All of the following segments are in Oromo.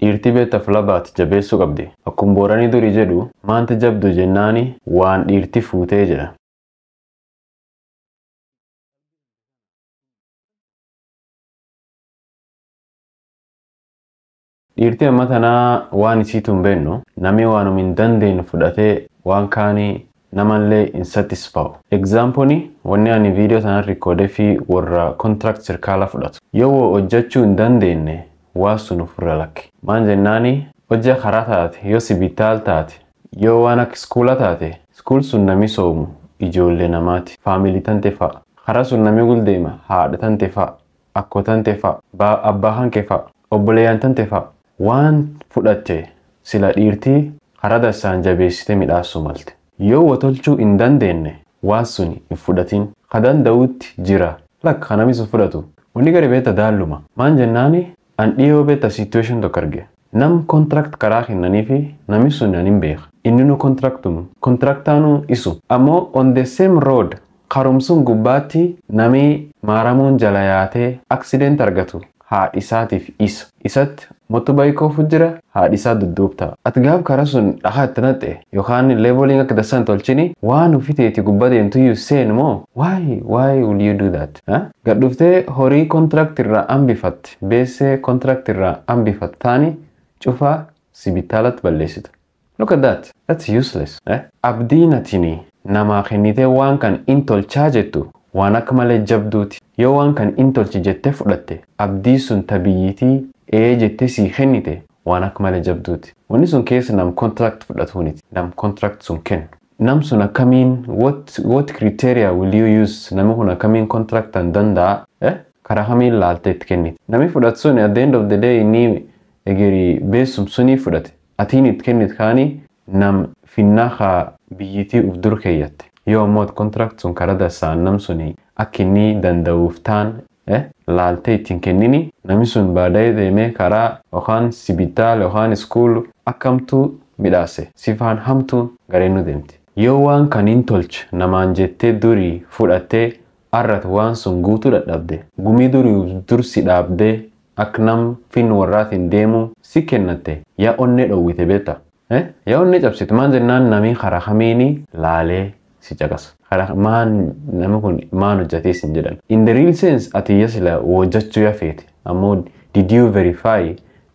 dhiirtii beektaaf labaati jabeessuu qabdi. Akkuma booranii durii jedhu maanti jabdu jennaani waan dhiirti fuutee jedha. Dhiirtii amma tanaa waan isiitu hin beeknu namni waanuma hin dandeenye fudhatee waan kaanii namallee hin satisfa'u. Egzaamponi wanni ani viidiyoo sana rikoodee fi warra kontiraakt sirkaala fudhatu. Yoo hojjechuu hin dandeenye waan sun ofirra lakke. Maan jennaani hojja karaa taate yoo sibitaal taate yoo waan akka iskuula taate iskuul sun nami soomu ijoollee namaati. Faamilii tante fa'a. Karaa sun nami guldeema haadha tante fa'a. Akkoo tante fa'a. Abbaa hanke fa'a. Obboleeyyan tante fa'a. Waan fudhatte sila dhiirtii karaa dassaan jabeessite midhaasuu malte. Yoo watolchuu hin dandeenye waan sun hin fudhatin ka danda'utti jira lakka kanamis fudhatu. Wanni gari beeta daalluma. Maan jennaani an dhiyoo beeta situation tokko arge. Nam kontirakt karaa kennanii fi nami sun an hin beeka. Inni nu kontiraktumu. Kontiraktaanu isu. Ammoo on the same road karumsun gubbaatti nami maaramuun jala yaatee accident argatu haadhi isaatiif isa. Isatti motu baay'ikoofu jira haadhi isaa dudduubta. Ati gaaf karaa sun dhagaa itti naqxe yookaan leeveliin akka dasaan tolchini waan ufiteeti gubbaa deemtuyyuu seen moo why why will you do that? Gad dhuftee horii kontirakt irraa hambifatte beessee kontirakt irraa hambifatte taani cufaa sibitaalatti balleessita. Look at that. That's useless. Eh? Abdiin atini namaa kennitee waan kan in tolchaa jettu وأنا كمال جبدوتي يوان كان انتول جتة فلتة عبدي سن تبييتي اي جتة سيخنيتي وأنا كمال جبدوتي واني سن كيس نام كونتراكت فلتهونيتي نام كونتراكت سن كن نام سن كمين what, what criteria will you use? نامي هنا كمين كونتراكت ان دندا eh? كرا همين لالتي تكنيت نامي فلت سوني at the end of the day ني اگري بيسم سوني فلت اتيني تكنيت خاني نام فينا خا بييتي افدور Yoo ammoo kontirakt sun karaa dassaan nam suni akka inni danda'uuf taan laaltee ittiin kennini namni sun baada'ee deemee karaa yookaan sibitaal yookaan iskuul akkamtuu midhaase sifaan hamtuun gareen deemti. Yoo waan kan tolche namaan jettee durii fudhattee arrat waan sun guutuu dadhabde gumii durii dursi dhaabdee akka fin warraatiin deemu si kennatte yaa onnee dhowwite beekta. Yaa onnee cabsite maan jennaan namni karaa kamiini laalee si caqasa. maan namni kun maan hojjatees hin jedhan. In the real sense ati iyya sila hojjechuu yafeete ammoo did you verify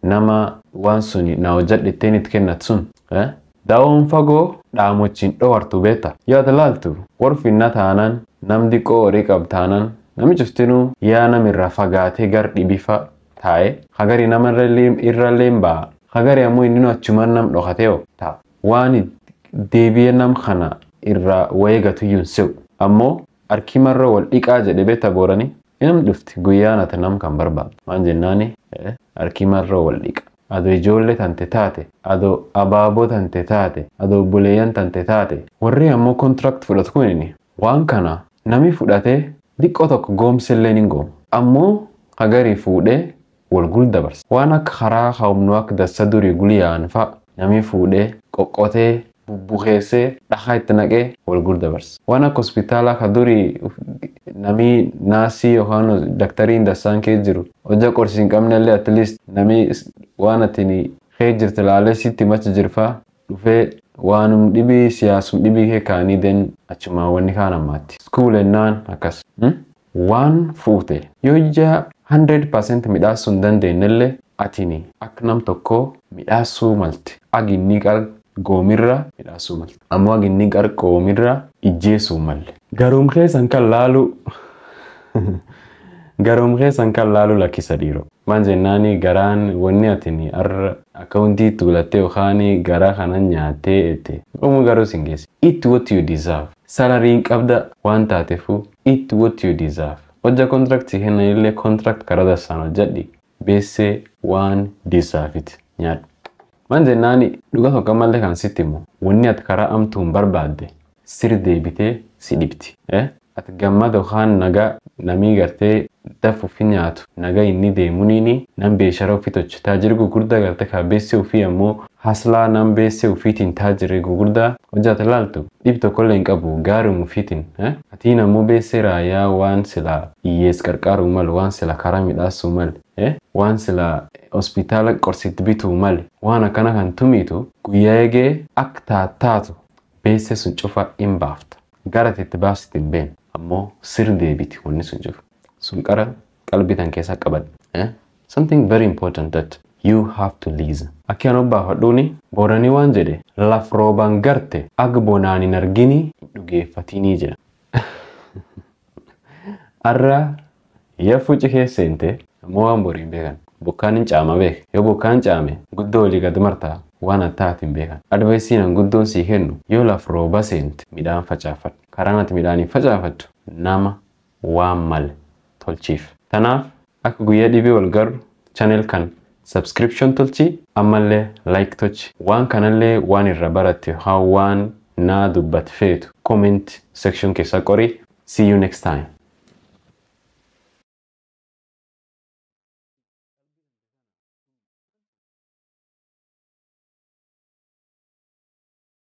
nama waan sun na hojjadhetteen itti kennat sun. Daawwan fagoo dhaamochiin dhowartu beekta. Ati laaltu warfinna taanaan nam diqqoo horii qab taanaan nami cuftinuu yaa namirraa fagaatee gar dhibifa taa'e hagari nama irrallee ba'a. Hagari ammoo inni achumaan nam dhokatee ta'a. Waan deebi'ee nam kana irraa wayeegatuyyuun se'u. Ammoo harkimarra wal dhiqaa jedhe beekta booranii inam dhufti? Guyyaan ati nam kan barbaadu. Maan jennaani harkimarra wal dhiqa. Adoo ijoollee tante taate adoo abaaboo tante taate adoo obboleeyyan tante taate warri ammoo kontirakt fudhatu kunini waan kana nami fudhatee xiqqoo tokko goomsellee ni goomu ammoo hagarii fuudhee wal gul dabarsa. Waan akka karaa haumnuu akka dassa durii guliyaa'an fa'a nami fuudhee qoqqotee bubuqeese dhakhaytanage walgurdabars wana kospitala kaduri nami naasi yohano daktariin dasaan kee jiru oja qorsiin qabnelle at least nami waanatini kee jirte laale sitti macha jirfa dhufee waanum dhibii siyaasum dhibii kee kaanii den achumaa wanni kaan ammaatti. Skuul ennaan akkas hmm? waan fuute yoja 100% midhaasuu hin dandeennellee atini ak nam tokko midhaasuu malte. Aginni qalb goomirra midhaasuu malte. Ammoo aginni qar qoomirra ijjeesuu malle. Garuum keessan kan laalu garuum keessan kan laalu lakkisa dhiiroo. Maan jennaani garaan wanni atini arra akkaawuntii tuulattee yookaan garaa kanan nyaattee ette. Omu garuu sin geessi. Eat what you deserve. Salariin qabda waan taateefu eat what you deserve. Hojja kontiraaktii kennan illee kontiraakt karaa dassaan hojjedhi. Beessee waan deserve'iti nyaadhu. Maan nani? Dhuga tokko mallee kan sitti immoo wanni ati karaa amtuun barbaadde sir deebitee si dhibti. Yookaan nagaa namii gartee dafu fi nyaatu nagaa inni deemuniini nam beeshara ofii tochi taajiri gurguddaa gartee kaa beessee ofii ammoo haslaa nam beessee ofiitiin taajiri gurguddaa hojjata laaltu dhib tokkollee hin qabu gaarium ofiitiin atiin ammoo beessee waan sila hiyyees qarqaaruu malu waan sila karaa midhaasuu malu waan sila hospitaala qorsitti bituu mali waan akkana kan tumiitu guyyaa eegee akka taataatu sun cufa hin baafta gara itti ammoo sir deebiti wanni sun cufa sun qara qalbitan keessa qabadhe something very important that you have to listen. akki an obbaafadhuuni booranii waan jedhe laf roobaan garte aga bonaan hin argini dhugeeffatinii jedha arra yaffu cikee seente ammoo waan boriin beekan bokkaan hin caama beek yoo bokkaan caame guddoo olii gad martaa waan attaati hin beekan advaisiin an guddoon sii kennu yoo laf rooba seente midhaan facaafadhu karaan ati midhaanii facaafattu nama waan male tolchiif tanaaf akka guyyaa dhibii wal garru chanel kan subscription tolchi ammallee like tolchi waan kanallee waan irra baratte haa waan naa dubbat feetu. Comment section keessa qori. See you next time